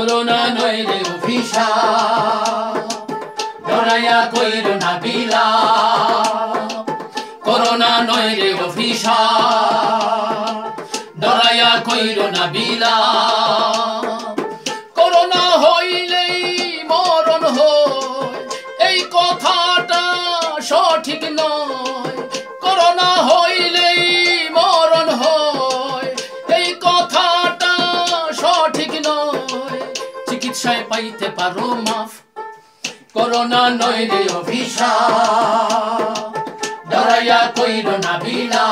Corona নয় রে অভিশাপ ডরাইয়া কইর না বিলা করোনা নয় রে অভিশাপ ডরাইয়া কইর না বিলা পাইতে পারো মাফ। করোনা নয় রে ডরাইয়া কইর না বিলা।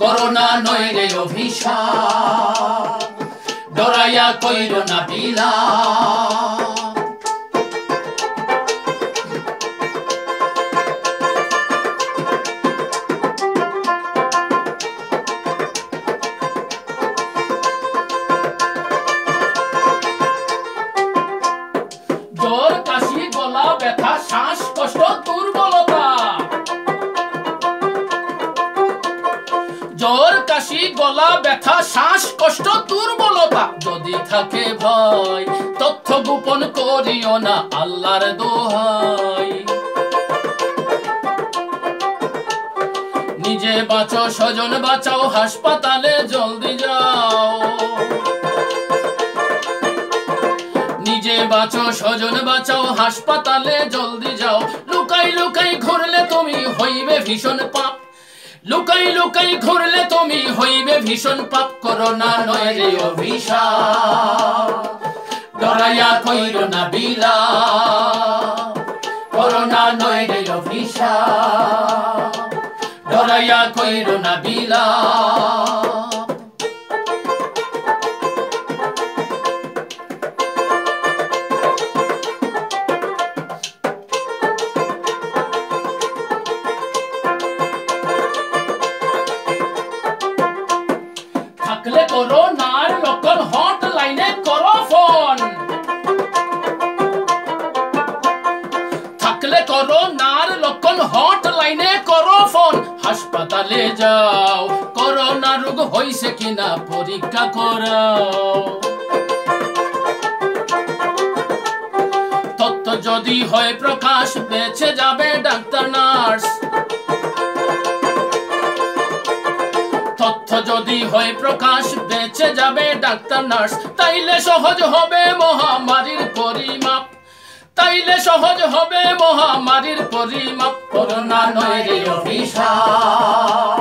করোনা নয় রে অভিশাপ, ডরাইয়া কইর না বিলা। শ্বাসকষ্ট, দুর্বলতা। জ্বর, কাশি, গলা ব্যথা, শ্বাসকষ্ট, দুর্বলতা। যদি থাকে ভয়, তথ্য গোপন করিও না আল্লাহর দোহাই। নিজে বাঁচো, স্বজন বাঁচাও, হাসপাতালে জলদি নিজে বাঁচো, স্বজন বাঁচাও, হাসপাতালে জলদি যাও। লুকাই লুকাই ঘুরলে তুমি হইবে ভীষণ পাপ। লুকাই লুকাই ঘুরলে তুমি হইবে ভীষণ পাপ। করোনা নয় রে অভিশাপ। ডরাইয়া কইর না বিলা করোনা নয় রে অভিশাপ। ডরাইয়া কইর না বিলা ফোন থাকলে করো নার লোকাল হট লাইনে করো ফোন। হাসপাতালে যাও, করোনা রোগ হইছে কিনা পরীক্ষা করাও। তথ্য যদি হয় প্রকাশ, বেঁচে যাবে ডাক্তার, নার্স। যদি হয় প্রকাশ, বেঁচে যাবে ডাক্তার, নার্স। তাইলে সহজ হবে মহামারীর পরিমাপ। তাইলে সহজ হবে মহামারীর পরিমাপ। করোনা নয় রে অভিশাপ,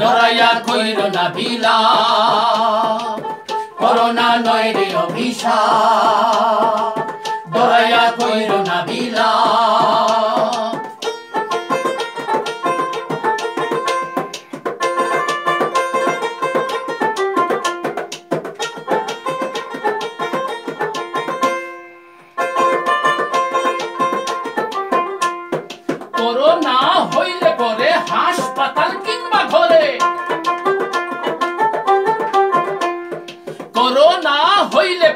ডরাইয়া কইর না বিলা করোনা নয় রে অভিশাপ, ডরাইয়া কইর না বিলা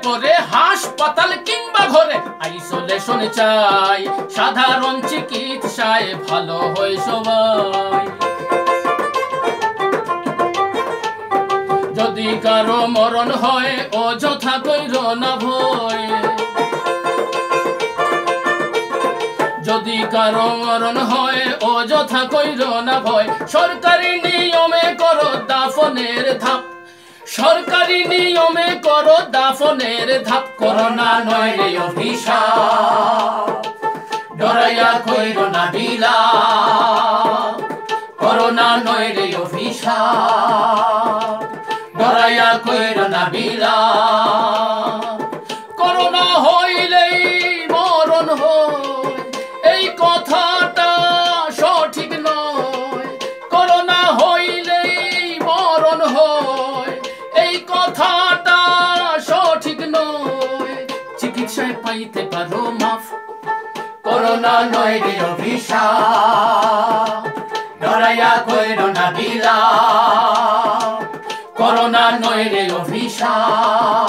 পরে হাসপাতাল কিংবা ঘরে। আইসোলেশন চাই, সাধারণ চিকিৎসায় ভালো হয় সবাই। যদি কারও মরণ হয় অযথা কইর না ভয়। যদি কারও মরণ হয় অযথা কইর না ভয়। সরকারি নিয়মে করো দাফনের ধাপ। সরকারি নিয়মে করো দাফনের, ধাপ করোনা নয় রে অভিশাপ। ডরাইয়া কইর না বিলা করোনা নয় রে অভিশাপ। ডরাইয়া কইর না বিলা করোনা হইলেই চিকিৎসায় পাইতে পারো মাফ করোনা নয় রে অভিশাপ ডরাইয়া কইর না বিলা করোনা নয় রে অভিশাপ